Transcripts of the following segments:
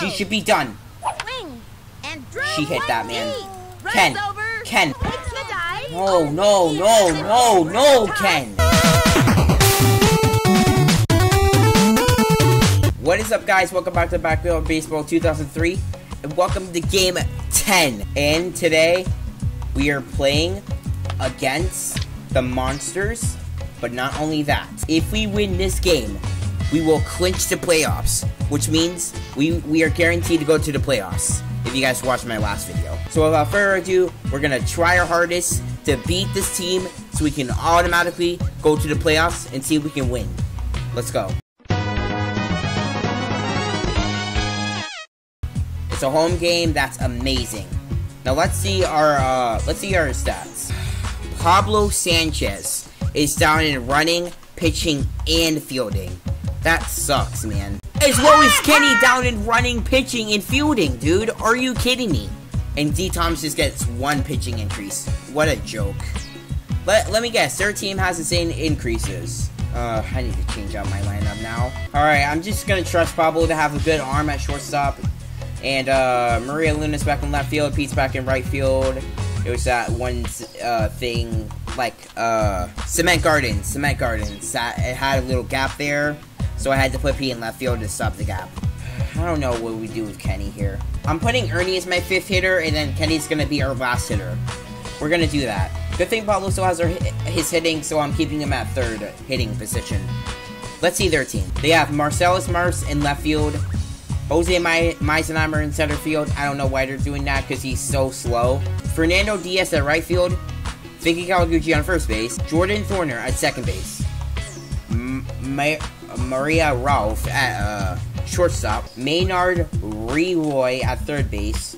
She should be done. She hit that man. Ken. Ken. Takes the dive. No, no, no, no, no, Ken. What is up, guys? Welcome back to Backyard Baseball 2003, and welcome to Game 10. And today, we are playing against the Monsters. But not only that, if we win this game, we will clinch the playoffs, which means we we are guaranteed to go to the playoffs. If you guys watched my last video. So without further ado, we're gonna try our hardest to beat this team so we can automatically go to the playoffs and see if we can win. Let's go. It's a home game. That's amazing. Now let's see our uh, let's see our stats. Pablo Sanchez is down in running, pitching, and fielding. That sucks, man. As well as Kenny down in running, pitching, and fielding, dude. Are you kidding me? And D. Thomas just gets one pitching increase. What a joke. Let, let me guess, their team has the same increases. Uh, I need to change out my lineup now. Alright, I'm just gonna trust Pablo to have a good arm at shortstop. And, uh, Maria Luna's back in left field, Pete's back in right field. It was that one, uh, thing, like, uh, Cement Gardens, Cement Gardens. That, it had a little gap there, so I had to put Pete in left field to stop the gap. I don't know what we do with Kenny here. I'm putting Ernie as my fifth hitter, and then Kenny's gonna be our last hitter. We're gonna do that. Good thing Pablo still has his hitting, so I'm keeping him at third hitting position. Let's see their team. They have Marcellus Mars in left field, Jose Me Meisenheimer in center field. I don't know why they're doing that because he's so slow. Fernando Diaz at right field, Vicky Kawaguchi on first base, Jordan Thorner at second base, Maria Ralph at uh, shortstop, Maynard Reroy at third base,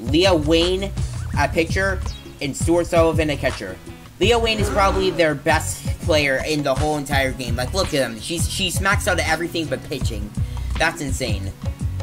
Leah Wayne at pitcher, and Stuart Sullivan at catcher. Leah Wayne is probably their best player in the whole entire game. Like, look at him. She's she's maxed out at everything but pitching. That's insane.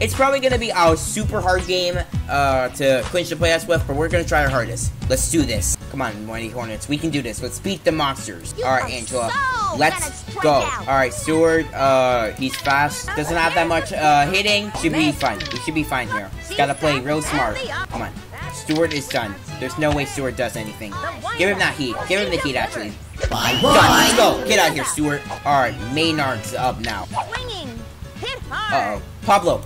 It's probably going to be our super hard game uh, to clinch the playoffs with, but we're going to try our hardest. Let's do this. Come on, Mighty Hornets. We can do this. Let's beat the monsters. You All right, are Angela. so Let's go. out. All right, Stewart. Uh, he's fast. Doesn't have that much uh, hitting. Should be fine. We should be fine here. Just gotta play real smart. Come on. Stewart is done. There's no way Stewart does anything. Give him that heat. Give him the heat, actually. Done. Let's go. Get out of here, Stewart. All right, Maynard's up now. Swinging. Hit hard. Uh oh. Pablo.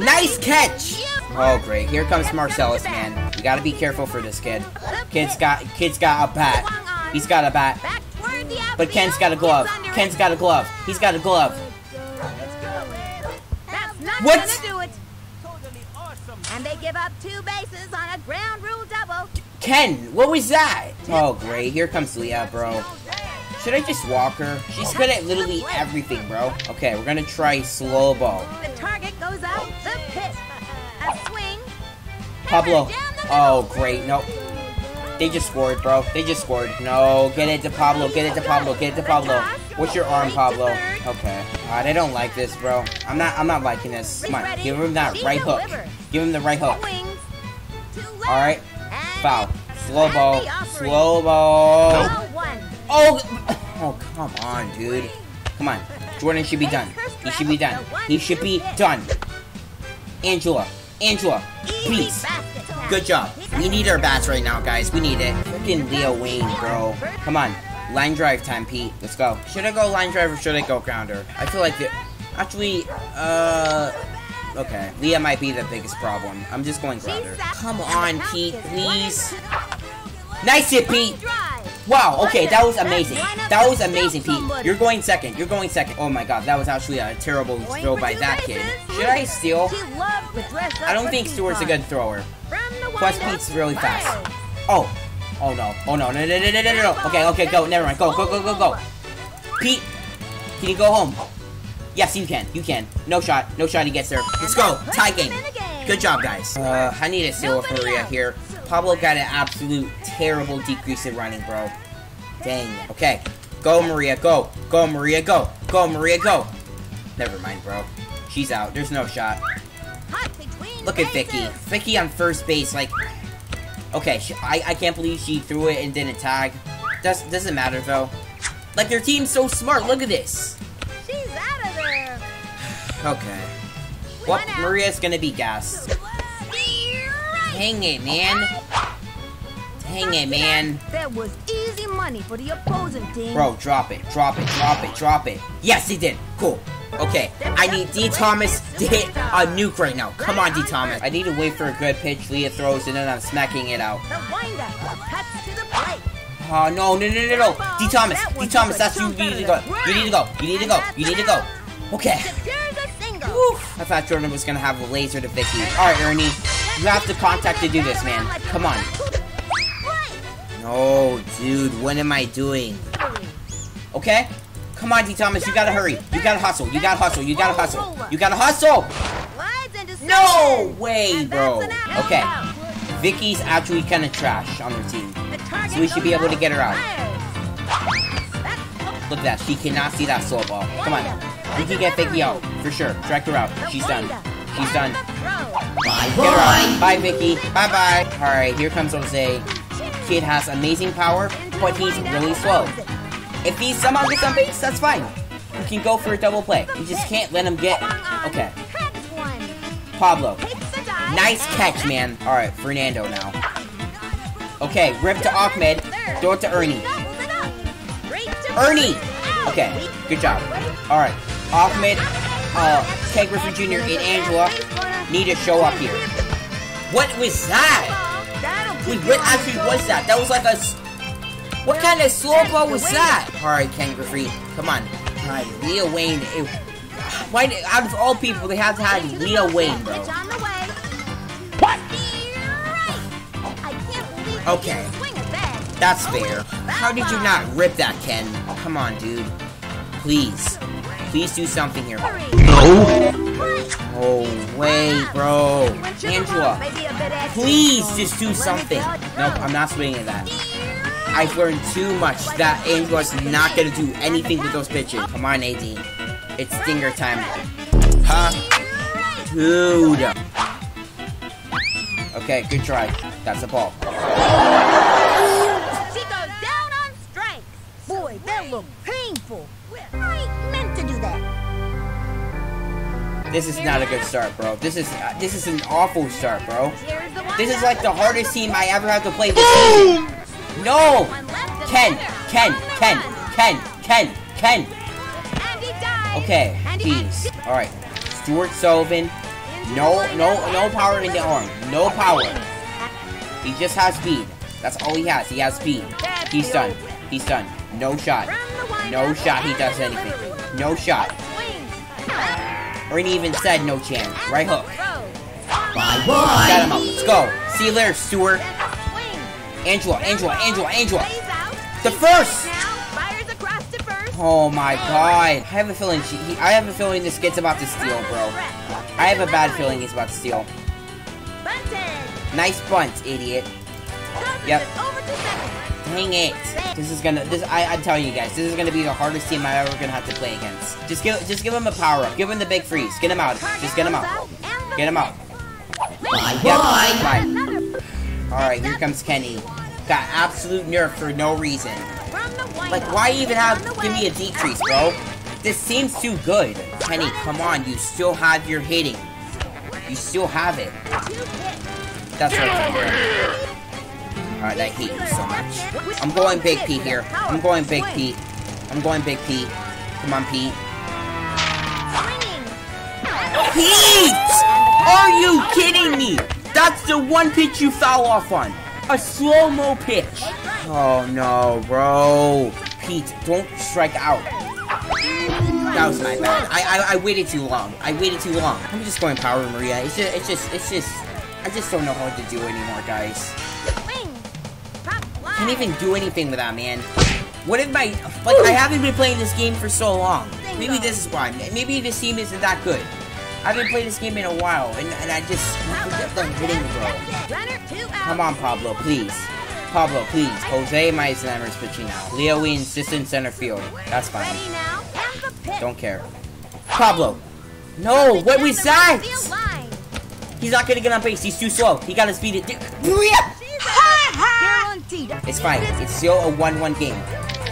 Nice catch! Oh great, here comes Marcellus, man. You gotta be careful for this kid. Kid's got kid's got a bat. He's got a bat. Back toward the But Ken's got a glove. Ken's got a glove. He's got a glove. What? gonna do it. And they give up two bases on a ground rule double. Ken, what was that? Oh great, here comes Leah, bro. Should I just walk her? She's good at literally everything, bro. Okay, we're gonna try slow ball. The target goes out. The pitch. Pablo. Hammered down the Oh great, no. They just scored, bro. They just scored. No, get it to Pablo. Get it to Pablo. Get it to Pablo. What's your arm, Pablo? Okay. God, I don't like this, bro. I'm not. I'm not liking this. Come on, give him that right hook. Give him the right hook. Swings. To left. All right. Foul. Slow ball. Slow ball. Ball. Oh. Oh, come on, dude. Come on. Jordan should be done. He should be done. He should be done. Angela. Angela. Please. Good job. We need our bats right now, guys. We need it. Freaking Leo Wayne, bro. Come on. Line drive time, Pete. Let's go. Should I go line drive or should I go grounder? I feel like it. Actually, uh. Okay. Leah might be the biggest problem. I'm just going grounder. Come on, Pete, please. Nice hit, Pete. Wow, okay, that was amazing. That was amazing, Pete. You're going second. You're going second. Oh my god, that was actually a terrible throw by that kid. Should I steal? She loved to dress up I don't think Stewart's a good thrower. Plus, Pete's really fast. Oh. Oh no. Oh no. No, no, no, no, no, no. Okay, okay, go. Never mind. Go, go, go, go, go. Pete, can you go home? Yes, you can. You can. No shot. No shot. He gets there. Let's go. Tie game. Good job, guys. Uh, I need a steal with Maria here. Pablo got an absolute terrible decrease in running, bro. Dang. Okay. Go, Maria. Go. Go, Maria. Go. Go, Maria. Go. Never mind, bro. She's out. There's no shot. Look at Vicky. Vicky on first base, like... Okay, she, I, I can't believe she threw it and didn't tag. Does, doesn't matter, though. Like, their team's so smart. Look at this. She's out of there. Okay. Well, Maria's gonna be gas. Hang it, man. Hang it, man. That was easy money for the opposing team. Bro, drop it, drop it, drop it, drop it. Yes, he did. Cool. Okay, I need D. Thomas to hit a nuke right now. Come on, D. Thomas. I need to wait for a good pitch. Leah throws, and then I'm smacking it out. The winder cuts to the plate. Oh, no, no, no, no, no. D. Thomas, D. Thomas, that's you. You need to go. You need to go. You need to go. You need to go. Okay. Secures a single. Whew. I thought Jordan was gonna have a laser to Vicky. Alright, Ernie. You have to contact to do this, man. Come on. No, dude, what am I doing? Okay? Come on, D. Thomas, you gotta hurry. You gotta hustle. You gotta hustle. You gotta hustle. You gotta hustle! No way, bro. that's an out. Okay. Vicky's actually kinda trash on her team. So we should be able to get her out. Look at that. She cannot see that slow ball. Come on. We can get Vicky out. For sure. Track her out. She's done. She's done. Get her out. Bye, Vicky. Bye bye. Alright, here comes Jose. Kid has amazing power, but he's really slow. If he somehow gets on base, that's fine. You can go for a double play. You just can't let him get. Okay, Pablo. Nice catch, man. Alright, Fernando now. Okay, rip to Ahmed. Throw it to Ernie. Ernie! Okay, good job. Alright, Ahmed, uh, Ken Griffey Jr. and Angela need to show up here. What was that? Wait, what actually was that? That was like a... What kind of slow ball was that? Alright, Ken Griffey, come on. Alright, Leah Wayne. It, why, out of all people, they have to have Leah Wayne, bro. What? Okay. That's fair. How did you not rip that, Ken? Come on, dude. Please. Please do something here. Oh, way, bro. Angela, please just do something. Nope, I'm not swinging at that. I've learned too much that Angela's not gonna do anything with those pitches. Come on, AD. It's stinger time. Huh? Dude. Okay, good try. That's a ball. This is not a good start, bro. This is uh, this is an awful start, bro. This is like the hardest team I ever have to play this season. No! Ken. Ken, Ken. Ken, Ken, Ken. And he dives. Okay, And please. All right, Stuart Sullivan. No, no, no power in the arm. No power. He just has speed. That's all he has. He has speed. He's done. He's done. No shot. From the windup No shot. He does anything. No shot. He even said no chance. Right hook. throws. Got him out. Let's go. See you later, Stuart. Angela, Angela, Angela, Angela. The first! Now fires across to first. Oh my god. I have a feeling she, he, I have a feeling this kid's about to steal, bro. I have a bad feeling he's about to steal. Nice bunt, idiot. Yep. It over to second. Dang it. This is gonna this I, I'm telling you guys, this is gonna be the hardest team I'm ever gonna have to play against. Just give just give him a power up. Give him the big freeze. Get him out. Just get him out. Get him out. Bye Yep. Bye. Alright, here comes Kenny. Got absolute nerf for no reason. Like why even have give me a decrease, bro? This seems too good. Kenny, come on, you still have your hitting. You still have it. That's right. Alright, I hate you so much. I'm going Big P here. I'm going Big P. I'm going Big P. Come on, Pete. Pete! Are you kidding me? That's the one pitch you foul off on. A slow-mo pitch. Oh no, bro. Pete, don't strike out. That was my bad. I, I I waited too long. I waited too long. I'm just going Power Maria. It's just it's just it's just I just don't know how to do anymore, guys. I can't even do anything with that, man. What if my like I haven't been playing this game for so long. Maybe this is why. Maybe this team isn't that good. I haven't played this game in a while, and, and I just forget the hitting, bro. Come on, Pablo, please. Pablo, please. Jose my Meisenheimer's pitching now. Leo Ween's just in center field. That's fine. Don't care. Pablo. No, what was that? He's not gonna get on base. He's too slow. He got his feet. It. It's fine. It's still a 1-1 game.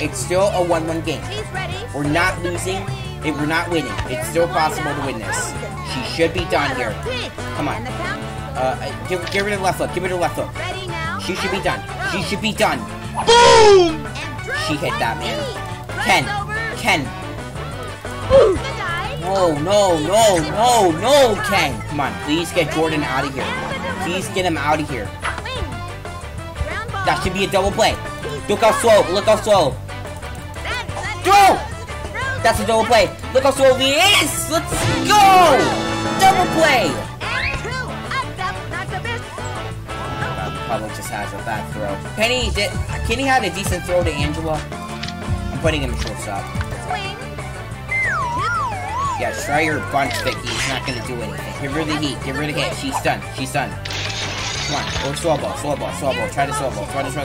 It's still a 1-1 game. He's ready. We're not losing. and We're not winning. It's still possible to win this. She should be done here. Come on. And the count. Uh, give, give her the left hook. Give her the left hook. She should be done. She should be done. Boom! She hit that, man. Ken. Ken. The. No, no, no, no, no, Ken. Come on, please get Jordan out of here. Please get him out of here. That should be a double play. Look how slow. Look how slow. Throw! That's a double play. Look how slow he is. Let's go. Double play. Probably just has a bad throw. Kenny did. Kenny had a decent throw to Angela. I'm putting him in shortstop. Yeah, try your bunch, Vicky. He's not gonna do anything. Give her the heat. Give her the hit. She's done. She's done. Come on. Or slow ball. Slow ball. Slow ball. Try the slow ball. Try the slow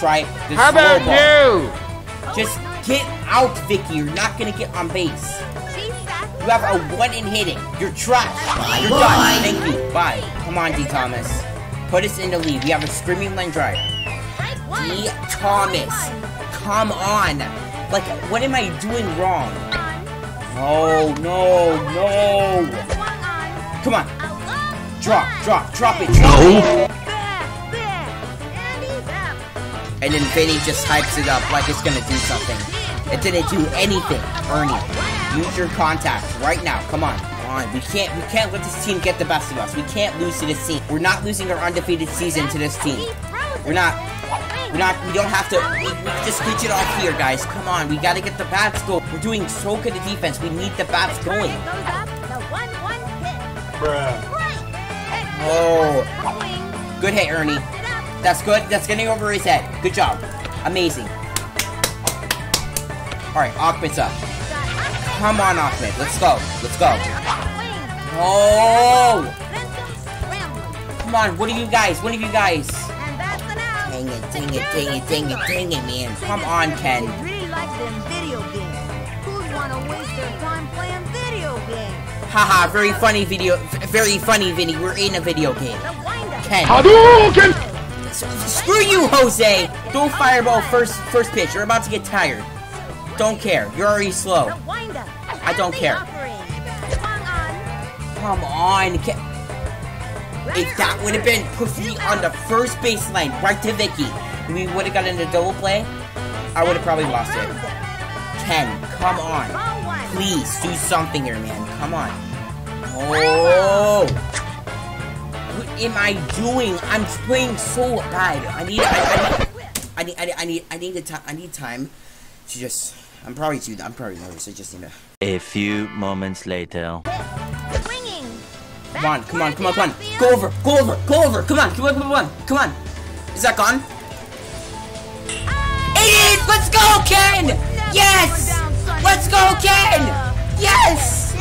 Try the How slow about ball. you? Just get out, Vicky. You're not gonna get on base. You have a one in hitting. You're trash. You're done. Thank you. Bye. Come on, D. Thomas. Put us in the lead. We have a screaming line drive. D. Thomas. Come on. Like, what am I doing wrong? On. No, no, no. Come on. Out low. Drop, One. drop, drop it, drop it. Back, back. And he's out. And then Vinny just hypes it up like it's gonna do something. It didn't do anything. Ernie, use your contacts right now. Come on. Come on. We can't we can't let this team get the best of us. We can't lose to this team. We're not losing our undefeated season to this team. We're not we're not we don't have to we, we just switch it off here, guys. Come on, we gotta get the bats going. We're doing so good at defense. We need the bats going. Goes up. The one-one hit. Bruh. Oh. Good hit, Ernie. That's good. That's getting over his head. Good job. Amazing. Alright, Ahmed's up. Come on, Ahmed. Let's go. Let's go. Oh! Come on, what are you guys? What are you guys? Dang it, dang it, dang it, dang it, dang it, man. Come on, Ken. Really like them video games. Who'd want to waste their time playing video games? Haha, very funny video. Very funny, Vinny. We're in a video game. Ken. Hadouken! Screw you, Jose! Throw fireball first first pitch. You're about to get tired. Don't care. You're already slow. I don't care. offering. Swung on. Come on, Ken. If that would have been perfectly on the first baseline, right to Vicky, we would have gotten a double play. I would have probably lost it. Ken, come on. Ball one. Please do something here, man. Come on. Oh. What am I doing? I'm playing so bad. I need. I, I need. I need. I need. I need. I need, time, I need time to just. I'm probably too. I'm probably nervous. I just need to. A few moments later. Come on. Come on. Come on. Come on. Go over. Go over. Go over. Come on. Come on. Come on. Come on. Is that gone? It is. Let's go, Ken. Yes. Let's go, Ken. Yes.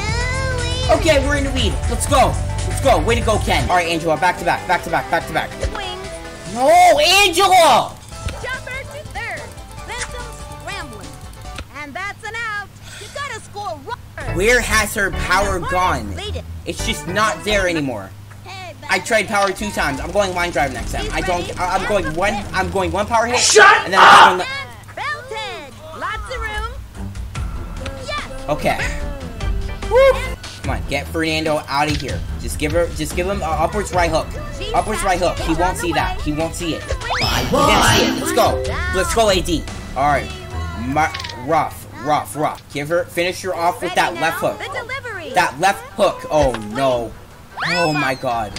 Okay, we're in the lead. Let's go. Let's go. Way to go, Ken. All right, Angela. Back to back. Back to back. Back to back. Swing. No, Angela. Jumper to third. Then some scrambling. And that's an out. You gotta score a runner. Where has her power gone? It's just not there anymore. I tried power two times. I'm going line drive next time. I don't. I- I'm going one. I'm going one power hit. Shut and then I'm going. Okay. Woo. Come on, get Fernando out of here. Just give her. Just give him a upwards right hook. Upwards right hook. He won't see that. He won't see it. He didn't see it. Let's go. Let's go, AD. All right. Mar- rough, rough, rough. Give her. Finish her off with that left hook. That left hook. Oh no. Oh my god.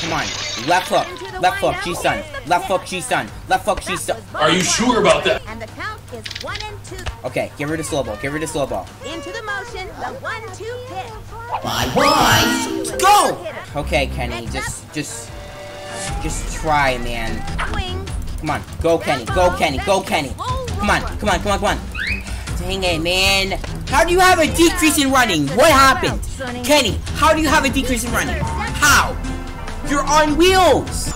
Come on. Left hook. Left hook. She's done. Left hook. She's done. Left hook. She's done. Are you sure about that? And the count is one and two. Okay, get rid of slow ball. Get rid of slow ball. Into the motion. The one-two pitch. Go! Okay, Kenny. Just, just, just try, man. Come on. Go, Kenny. Go, Kenny. Go, Kenny. Come on. Come on. Come on. Come on. Dang it, man. How do you have a decrease in running? What happened? Kenny, how do you have a decrease in running? How? You're on wheels.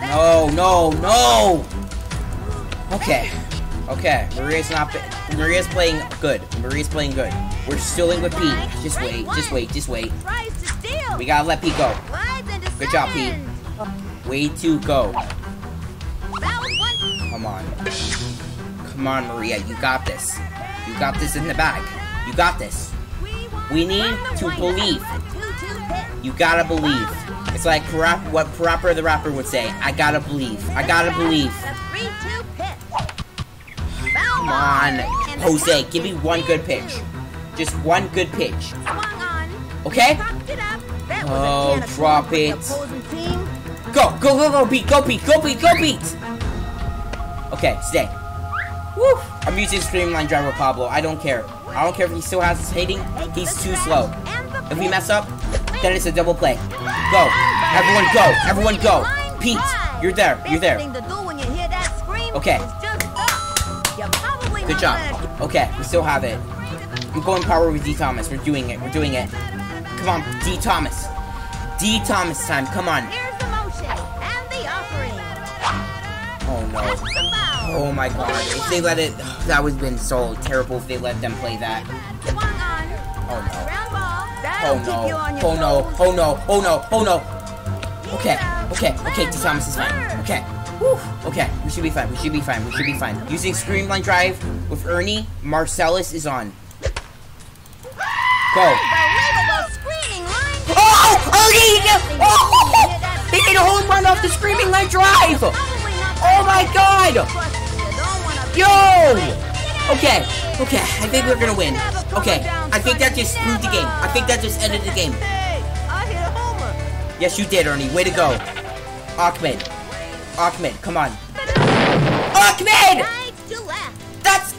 No, no, no. Okay. Okay. Maria's not. Maria's playing good. Maria's playing good. We're still in with Pete. Just wait. Just wait. Just wait. We gotta let Pete go. Good job, Pete. Way to go. Come on. Come on, Maria. You got this. You got this in the bag. You got this. We need to believe. House, a 2-2 pitch. You gotta believe. It's like what Parappa the rapper would say. I gotta believe. I gotta believe. Come on, Jose. Give me one good pitch. Just one good pitch. Okay? Popped it up. Oh, a can of drop corn for the it. Go, go, go, go, beat, go, beat, go, beat, go, beat. Okay, stay. Woo! I'm using Streamline Driver Pablo. I don't care. I don't care if he still has his hating. He's too slow. If we mess up, then it's a double play. Go. Everyone go. Everyone go. Pete, you're there. You're there. thing Good job. Okay, we still have it. I'm going power with D Thomas. We're doing it. We're doing it. Come on, D Thomas. D Thomas time. Come on. Here's the motion and the offering. Oh no. That's the foul. Oh my god. If they let it, that would have been so terrible if they let them play that. Oh no. Ball. Oh, oh, oh no. Oh no. Oh no. Oh no. Oh no. Okay. Okay. Okay. D Thomas is fine. Okay. Whew. Okay. We should be fine. We should be fine. We should be fine. Using Screamline Drive with Ernie, Marcellus is on. Go. Line. Oh! Ernie! Oh! They made a home run off the Screaming Line Drive! Oh my god! Plus, you don't wanna be Yo! Okay, okay, I think we're gonna win. Okay, I think that just proved the game. I think that just ended the game. Hey, I hit a homer. Yes, you did, Ernie. Way to go. Ahmed. Ahmed, come on. Ahmed! That's...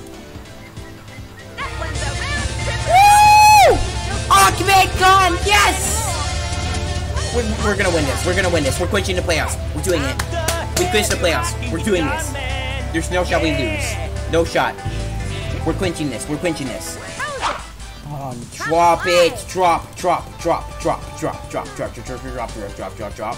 Woo! Ahmed gone! Yes! We're, we're gonna win this. We're gonna win this. We're quenching the playoffs. We're doing it. We clinched the playoffs. We're doing this. There's no shot we lose. No shot. We're quenching this. We're quenching this. Um, drop it. Drop, drop, drop, drop, drop, drop, drop, drop, drop, drop, drop, drop, drop, drop.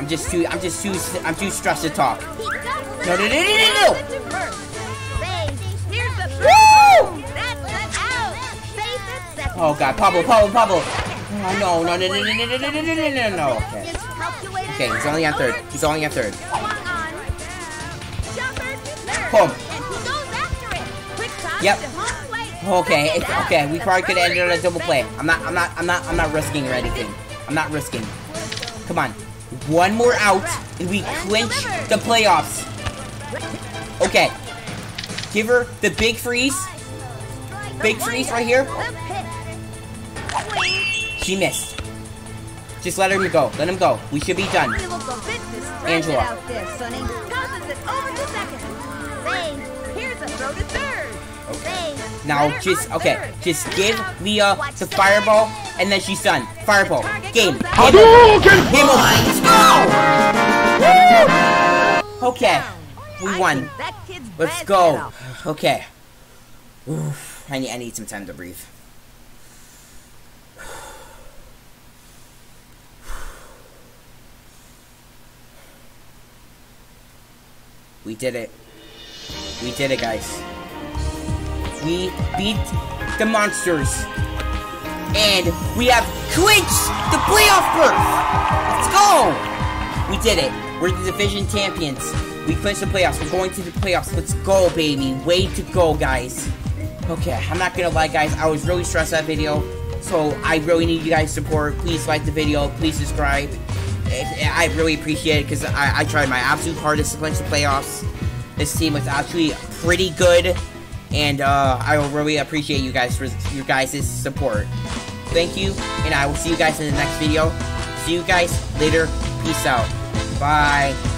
I'm just too, I'm just too, I'm too stressed to talk. No, no, no, no, no, no. Woo! Oh God, Pablo, Pablo, Pablo. Oh, no, no, no, no, no, no, no, no, no, no, no, no. Okay. Okay, he's only on third. He's only on third. Home. Yep. Okay, okay, we probably could have ended on a double play. I'm not, I'm not, I'm not, I'm not risking or anything. I'm not risking. Come on, one more out, and we clinch the playoffs. Okay, give her the big freeze. Big freeze right here. She missed. Just let him go. Let him go. We should be done. Angela. Out there, Sonny. Tosses it over to second. Say, here's a throw to third. Say, Now, just, okay, just give Leah the fireball, and then she's done. Fireball. Game. Game over. Hadouken! Game over. Let's go! Okay, we won. think that kid's Let's go. Okay. Oof, I need, I need some time to breathe. We did it. We did it, guys. We beat the monsters. And we have clinched the playoff berth! Let's go! We did it. We're the division champions. We clinched the playoffs. We're going to the playoffs. Let's go, baby. Way to go, guys. Okay, I'm not gonna lie, guys. I was really stressed that video. So I really need you guys' support. Please like the video. Please subscribe. I really appreciate it because I, I tried my absolute hardest to clinch the playoffs. This team was actually pretty good, and uh, I will really appreciate you guys for your guys' support. Thank you, and I will see you guys in the next video. See you guys later. Peace out. Bye.